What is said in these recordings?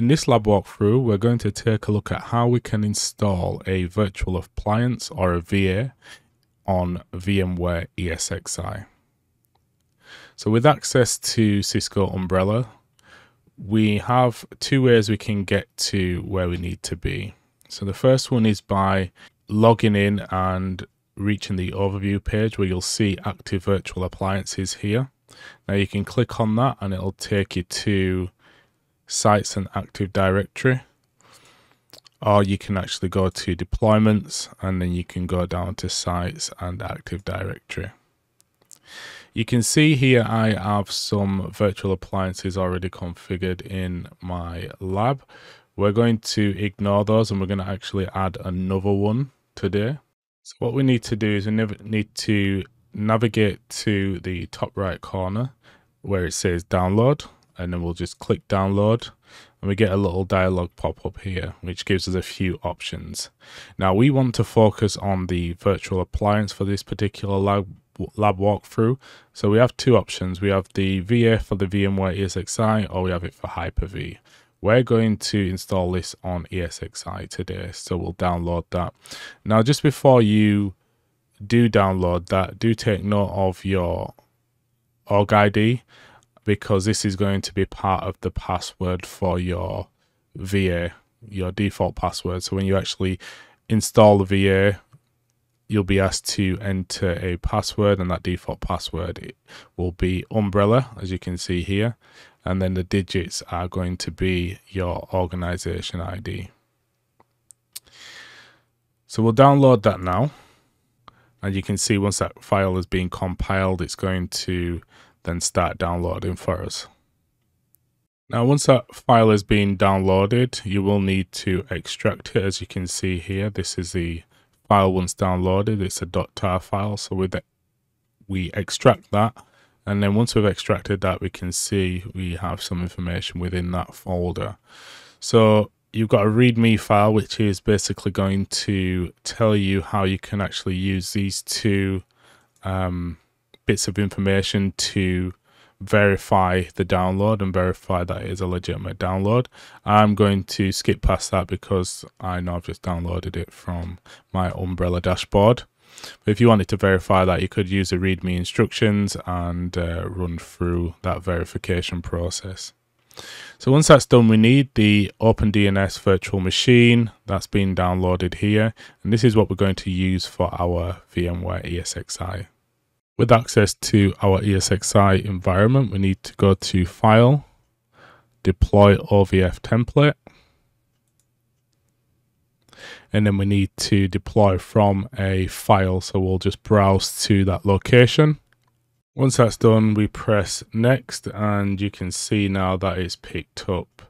In this lab walkthrough, we're going to take a look at how we can install a virtual appliance or a VA on VMware ESXi. So with access to Cisco Umbrella, we have two ways we can get to where we need to be. So the first one is by logging in and reaching the overview page where you'll see active virtual appliances here. Now you can click on that and it'll take you to sites and active directory or you can actually go to deployments and then you can go down to sites and active directory. You can see here I have some virtual appliances already configured in my lab. We're going to ignore those and we're going to actually add another one today. So what we need to do is we need to navigate to the top right corner where it says download and then we'll just click download. And we get a little dialog pop up here which gives us a few options. Now we want to focus on the virtual appliance for this particular lab lab walkthrough. So we have two options. We have the VA for the VMware ESXi or we have it for Hyper-V. We're going to install this on ESXi today so we'll download that. Now just before you do download that do take note of your org ID because this is going to be part of the password for your VA, your default password. So when you actually install the VA, you'll be asked to enter a password and that default password will be umbrella as you can see here and then the digits are going to be your organization ID. So we'll download that now and you can see once that file is being compiled it's going to then start downloading for us. Now once that file has been downloaded, you will need to extract it as you can see here. This is the file once downloaded, it's a .tar file. So with it, we extract that and then once we've extracted that, we can see we have some information within that folder. So you've got a readme file, which is basically going to tell you how you can actually use these two um, bits of information to verify the download and verify that it is a legitimate download. I'm going to skip past that because I know I've just downloaded it from my Umbrella dashboard. But if you wanted to verify that, you could use the README instructions and uh, run through that verification process. So once that's done, we need the OpenDNS virtual machine that's been downloaded here. And this is what we're going to use for our VMware ESXi. With access to our ESXi environment, we need to go to File, Deploy OVF Template, and then we need to deploy from a file. So we'll just browse to that location. Once that's done, we press next and you can see now that it's picked up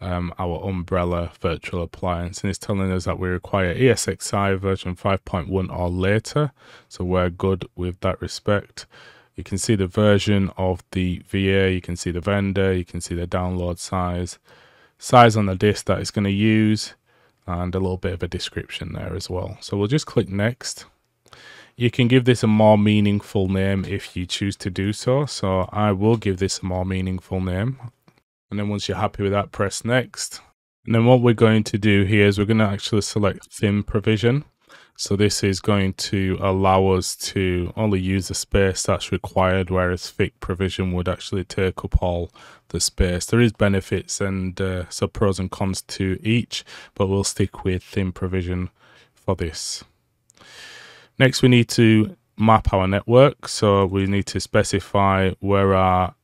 um, our umbrella virtual appliance and it's telling us that we require ESXi version 5.1 or later. So we're good with that respect. You can see the version of the VA you can see the vendor you can see the download size size on the disk that it's going to use and a little bit of a description there as well. So we'll just click next. You can give this a more meaningful name if you choose to do so. So I will give this a more meaningful name and then once you're happy with that, press next. And then what we're going to do here is we're going to actually select thin provision. So this is going to allow us to only use the space that's required, whereas thick provision would actually take up all the space. There is benefits and uh, so pros and cons to each, but we'll stick with thin provision for this. Next, we need to map our network. So we need to specify where our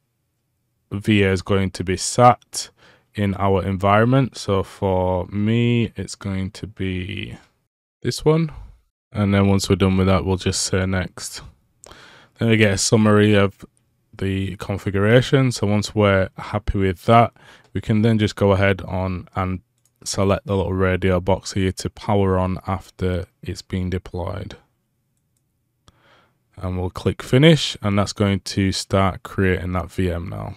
VA is going to be sat in our environment. So for me, it's going to be this one. And then once we're done with that, we'll just say next. Then we get a summary of the configuration. So once we're happy with that, we can then just go ahead on and select the little radio box here to power on after it's been deployed. And we'll click finish and that's going to start creating that VM now.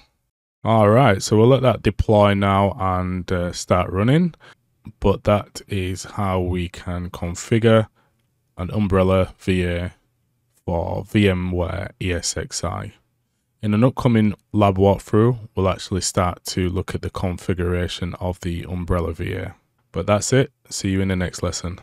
All right, so we'll let that deploy now and uh, start running. But that is how we can configure an umbrella VA for VMware ESXi. In an upcoming lab walkthrough, we'll actually start to look at the configuration of the Umbrella VA. But that's it. See you in the next lesson.